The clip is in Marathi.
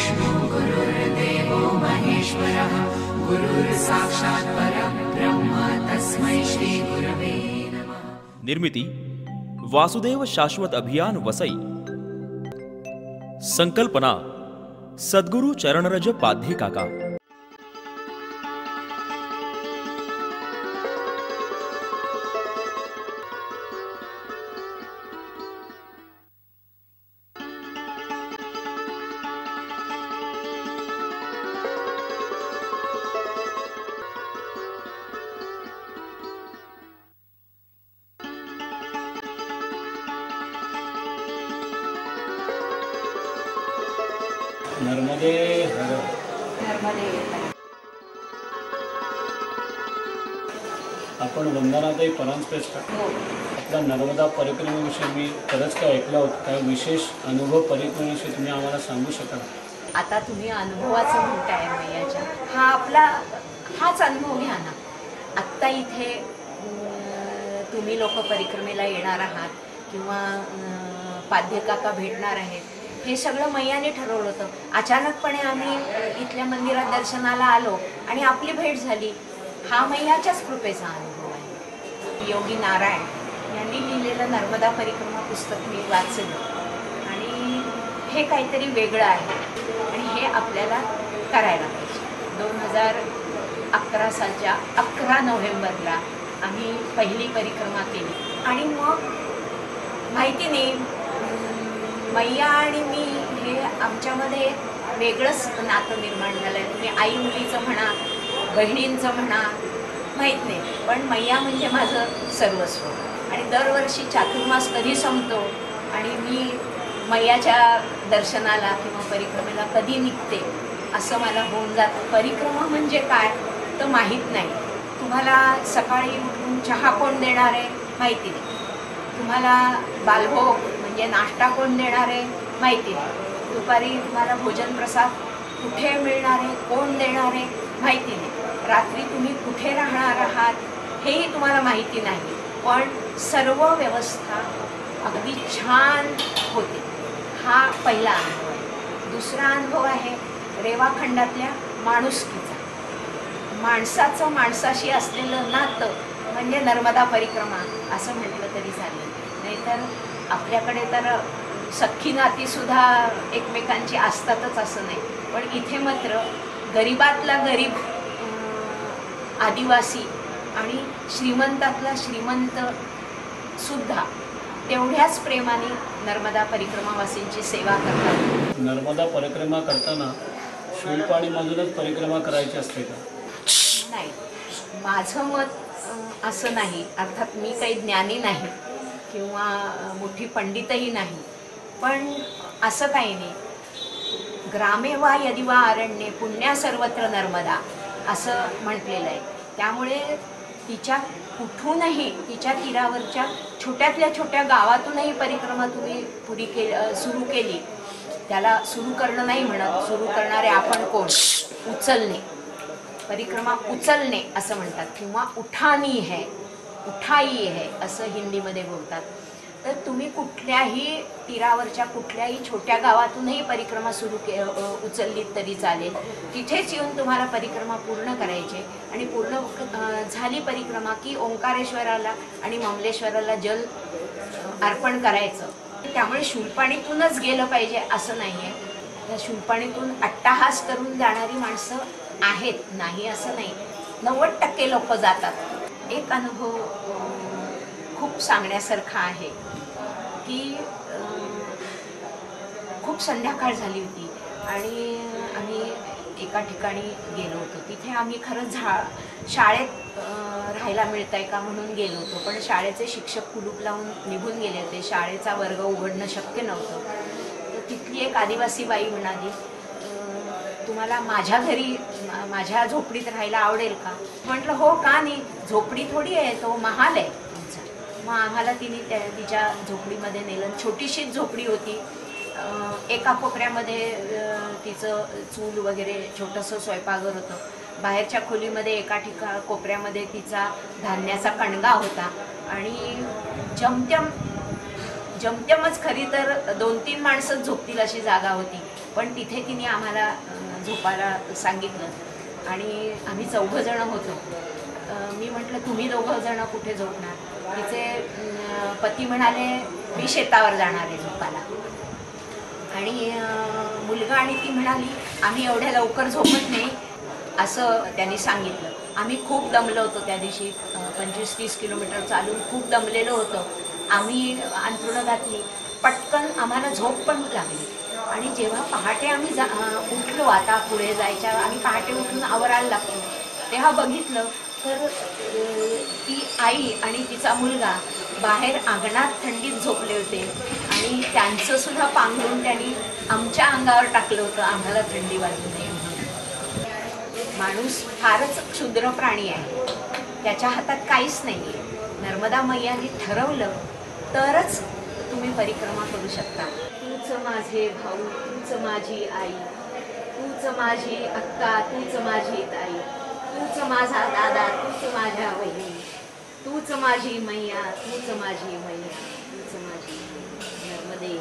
गुरुर्विष्णु गुरुर्देवो महेश्वरः गुरुर्साक्षात् परब्रह्म तस्मै श्रीगुरवे नमः वासुदेव शाश्वत अभियान वसई। संकल्पना, सद्गुरु चरणरज पाध्ये काका नर्मदे हर। आपण वंदनाताई परांजपेच का आपल्या नर्मदा परिक्रमेविषयी मी खरंच काय ऐकलं होतं काय विशेष अनुभव परिक्रमेविषयी तुम्ही आम्हाला सांगू शकाल? आता तुम्ही अनुभवाचं म्हणताय मैयाच्या हा आपला हाच अनुभव घ्या ना. आत्ता इथे तुम्ही लोक परिक्रमेला येणार आहात किंवा पाध्यकाका भेटणार आहेत. हे सगळं मैयाने ठरवलं होतं. अचानकपणे आम्ही इथल्या मंदिरात दर्शनाला आलो आणि आपली भेट झाली. हा मैयाच्याच कृपेचा अनुभव आहे. योगी नारायण यांनी लिहिलेलं नर्मदा परिक्रमा पुस्तक मी वाचलं. आणि हे काहीतरी वेगळं आहे. आणि हे आपल्याला करायला पाहिजे. दोन हजार अकरा सालच्या अकरा नोव्हेंबरला आम्ही पहिली परिक्रमा केली. आणि मग माहिती नाही मैया आणि मी हे आमच्यामध्ये वेगळंच नातं निर्माण झालं आहे तुम्ही आई मुलीचं म्हणा बहिणींचं म्हणा माहीत नाही. पण मैया म्हणजे माझं सर्वस्व. आणि दरवर्षी चातुर्मास कधी संपतो आणि मी मैयाच्या दर्शनाला किंवा परिक्रमेला कधी निघते असं मला होऊन जातं. परिक्रमा म्हणजे काय तर माहीत नाही. तुम्हाला सकाळी उठून चहा कोण देणार आहे माहिती नाही. तुम्हाला बालभोग म्हणजे नाश्ता कोण देणार आहे? माहिती नाही. दुपारी तुम्हाला भोजन प्रसाद कुठे मिळणार आहे? कोण देणार आहे? माहिती नाही. रात्री तुम्ही कुठे राहणार आहात? हेही तुम्हाला माहिती नाही. पण सर्व व्यवस्था अगदी छान होते. हा पहिला अनुभव आहे. दुसरा अनुभव आहे रेवाखंडातल्या माणुसकीचा. माणसाचं माणसाशी असलेलं नातं म्हणजे नर्मदा परिक्रमा असं म्हटलं तरी चालेल. नाहीतर आपल्याकडे तर सख्खी नातीसुद्धा एकमेकांची असतातच असं नाही. पण इथे मात्र गरीबातला गरीब आदिवासी आणि श्रीमंतातला श्रीमंत सुद्धा तेवढ्याच प्रेमाने नर्मदा परिक्रमावासींची सेवा करतात. नर्मदा परिक्रमा करताना शूलपाणीमधूनच परिक्रमा करायची असते का? नाही. माझं मत असं नाही. अर्थात मी काही ज्ञानी नाही. किंवा मोठी पंडितही नाही. पण असं काही नाही. ग्रामे वा यदि वा अरण्ये पुण्या सर्वत्र नर्मदा असं म्हटलेलं आहे. त्यामुळे तिच्या कुठूनही तिच्या तीरावरच्या छोट्यातल्या छोट्या गावातूनही परिक्रमा तुम्ही पुरी के सुरू केली त्याला सुरू करणं नाही म्हणत. सुरू करणारे आपण कोण? उचलणे. परिक्रमा उचलणे असं म्हणतात. किंवा उठानी है. उठाई है असं हिंदीमध्ये बोलतात. तर तुम्ही कुठल्याही तीरावरच्या कुठल्याही छोट्या गावातूनही परिक्रमा सुरू के उचललीत तरी चालेल. तिथेच येऊन तुम्हाला परिक्रमा पूर्ण करायचे आणि पूर्ण झाली परिक्रमा की ओंकारेश्वराला आणि ममलेश्वराला जल अर्पण करायचं. त्यामुळे शूलपाणीतूनच गेलं पाहिजे असं नाही आहे त्या अट्टाहास करून जाणारी माणसं आहेत नाही असं नाही. नव्वद टक्के लोक जातात. एक अनुभव खूप सांगण्यासारखा आहे की खूप संध्याकाळ झाली होती आणि आम्ही एका ठिकाणी गेलो होतो. तिथे आम्ही खरं झा शाळेत राहायला मिळत आहे का म्हणून गेलो होतो. पण शाळेचे शिक्षक कुलूप लावून निघून गेले होते. शाळेचा वर्ग उघडणं शक्य नव्हतं. तर तिथली एक आदिवासी बाई म्हणाली तुम्हाला माझ्या घरी माझ्या झोपडीत राहायला आवडेल का? म्हटलं हो का नाही? झोपडी थोडी आहे तो महाल आहे तुमचा मग आम्हाला तिने त्या तिच्या झोपडीमध्ये नेलं. छोटीशीच झोपडी होती. एका कोपऱ्यामध्ये तिचं चूल वगैरे छोटंसं स्वयंपाकघर होतं. बाहेरच्या खोलीमध्ये एका ठिका कोपऱ्यामध्ये तिचा धान्याचा कणगा होता. आणि जमत्यम जमत्यमच खरी तर दोन तीन माणसंच झोपतील अशी जागा होती. पण तिथे तिने आम्हाला झोपायला सांगितलं. आणि आम्ही चौघंजणं होतो. मी म्हटलं तुम्ही दोघंजणं कुठे झोपणार? तिचे पती म्हणाले मी शेतावर जाणार आहे झोपायला. आणि मुलगा आणि ती म्हणाली आम्ही एवढ्या लवकर झोपत नाही. असं त्यांनी सांगितलं. आम्ही खूप दमलो होतो त्या दिवशी. पंचवीस तीस किलोमीटर चालून खूप दमलेलो होतो. आम्ही अंथरुणं घातली. पटकन आम्हाला झोप पण लागली. आणि जेव्हा पहाटे आम्ही जा उठलो आता पुढे जायच्या आम्ही पहाटे उठून आवरायला लागतो तेव्हा बघितलं तर ती आई आणि तिचा मुलगा बाहेर अंगणात थंडीत झोपले होते. आणि त्यांचं सुद्धा पांघरून त्यांनी आमच्या अंगावर टाकलं होतं आम्हाला थंडी वाजू नये माणूस फारच क्षुद्र प्राणी आहे. त्याच्या हातात काहीच नाही आहे नर्मदा मैयाने ठरवलं तरच तुम्ही परिक्रमा करू शकता. तूच माझे भाऊ तूच माझी आई तूच माझी अक्का तूच माझी ताई तूच माझा दादा तूच माझ्या बहिणी तूच माझी मैया तूच माझी मैया तूच माझी नर्मदे.